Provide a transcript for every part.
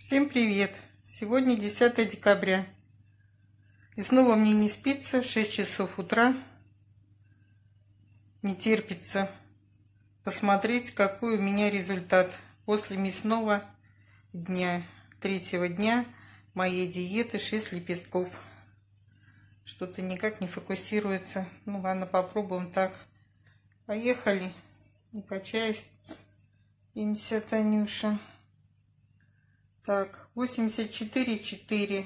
Всем привет! Сегодня 10 декабря. И снова мне не спится в 6 часов утра. Не терпится посмотреть, какой у меня результат после мясного дня, третьего дня моей диеты 6 лепестков. Что-то никак не фокусируется. Ну ладно, попробуем так. Поехали. Не качаюсь. Имся, Танюша. Так, 84,4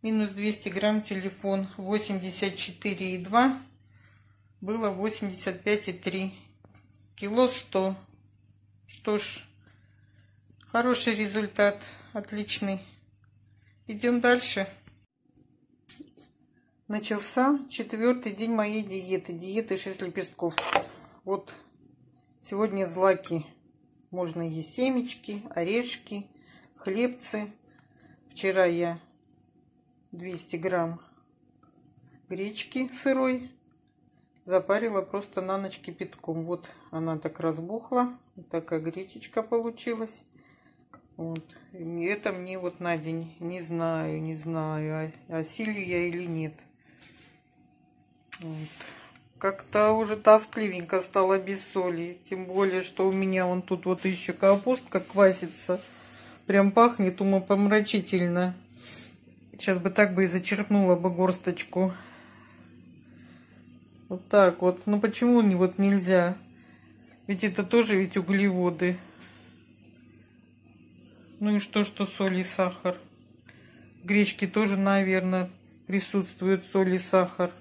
минус 200 грамм телефон. 84,2 было 85,3. Кило 100. Что ж, хороший результат. Отличный. Идем дальше. Начался четвертый день моей диеты. Диеты 6 лепестков. Вот сегодня злаки. Можно есть семечки, орешки, хлебцы. Вчера я 200 грамм гречки сырой запарила просто на ночь кипятком. Вот она так разбухла. Вот такая гречечка получилась. Вот. Это мне вот на день. Не знаю, не знаю, а, осилю я или нет. Вот. Как-то уже тоскливенько стало без соли. Тем более, что у меня вон тут вот еще капустка квасится. Прям пахнет умопомрачительно. Сейчас бы так бы и зачерпнула бы горсточку. Вот так вот. Ну почему не вот нельзя? Ведь это тоже ведь углеводы. Ну и что, что соль и сахар? В гречке тоже, наверное, присутствует соль и сахар.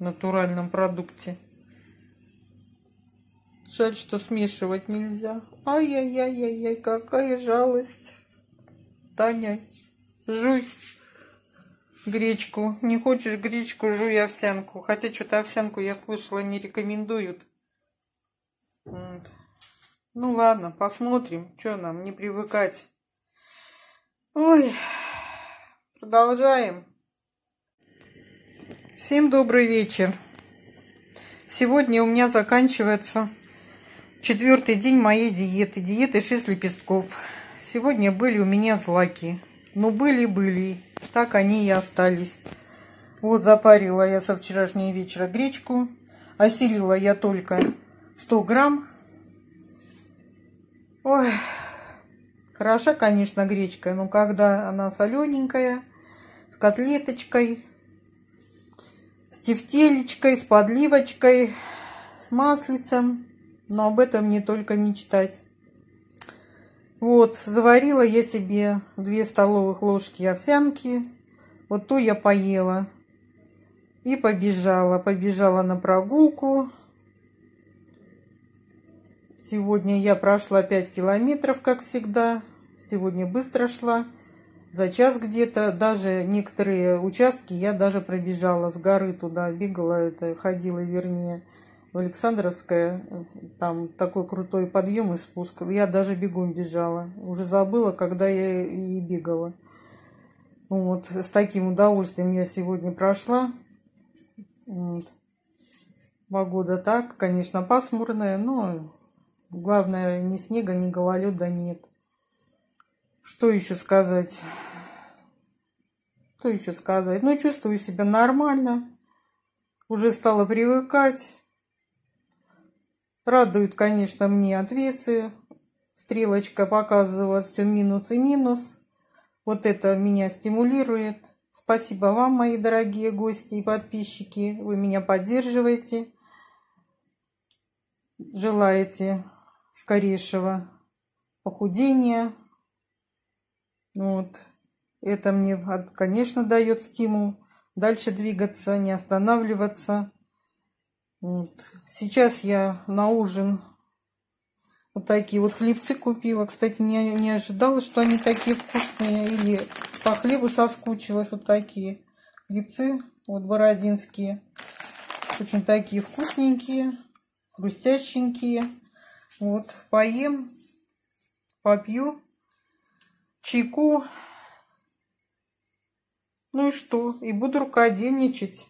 В натуральном продукте. Жаль, что смешивать нельзя. Ай-яй-яй-яй-яй, какая жалость. Таня, жуй гречку. Не хочешь гречку, жуй овсянку. Хотя что-то овсянку, я слышала, не рекомендуют. Вот. Ну ладно, посмотрим, что нам, не привыкать. Ой, продолжаем. Всем добрый вечер. Сегодня у меня заканчивается Четвертый день моей диеты. Диеты 6 лепестков. Сегодня были у меня злаки. Ну, были-были. Так они и остались. Вот запарила я со вчерашнего вечера гречку. Осилила я только 100 грамм. Ой, хороша, конечно, гречка. Но когда она солененькая, с котлеточкой, с тефтелечкой, с подливочкой, с маслицем но об этом не только мечтать. Вот, заварила я себе две столовых ложки овсянки. Вот то я поела. И побежала. Побежала на прогулку. Сегодня я прошла 5 километров, как всегда. Сегодня быстро шла. За час где-то. Даже некоторые участки я даже пробежала с горы туда. Бегала, это ходила вернее в Александровское, там такой крутой подъем и спуск. Я даже бегом бежала. Уже забыла, когда я и бегала. Вот, с таким удовольствием я сегодня прошла. Вот. Погода так, конечно, пасмурная, но главное, ни снега, ни гололеда нет. Что еще сказать? Что еще сказать? Ну, чувствую себя нормально. Уже стала привыкать. Радуют, конечно, мне отвесы. Стрелочка показывает все минус и минус. Вот это меня стимулирует. Спасибо вам, мои дорогие гости и подписчики. Вы меня поддерживаете. Желаете скорейшего похудения. Вот. Это мне, конечно, дает стимул дальше двигаться, не останавливаться. Вот. Сейчас я на ужин вот такие вот хлебцы купила. Кстати, не, не ожидала, что они такие вкусные. Или по хлебу соскучилась. Вот такие хлебцы, вот бородинские. Очень такие вкусненькие, хрустященькие. Вот, поем, попью чайку. Ну и что? И буду рукодельничать.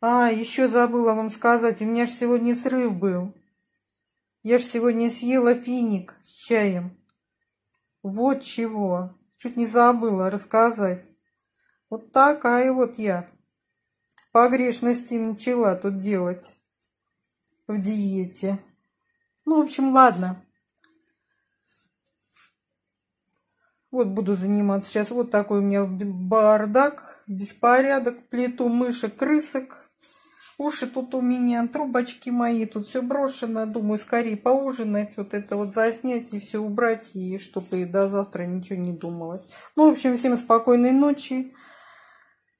А, еще забыла вам сказать, у меня же сегодня срыв был. Я же сегодня съела финик с чаем. Вот чего. Чуть не забыла рассказать. Вот такая вот я погрешности начала тут делать в диете. Ну, в общем, ладно. Вот буду заниматься сейчас. Вот такой у меня бардак, беспорядок, плиту мышек, крысок. Уши тут у меня, трубочки мои, тут все брошено. Думаю, скорее поужинать, вот это вот заснять и все убрать, и чтобы до завтра ничего не думалось. Ну, в общем, всем спокойной ночи.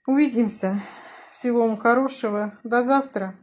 Увидимся. Всего вам хорошего. До завтра.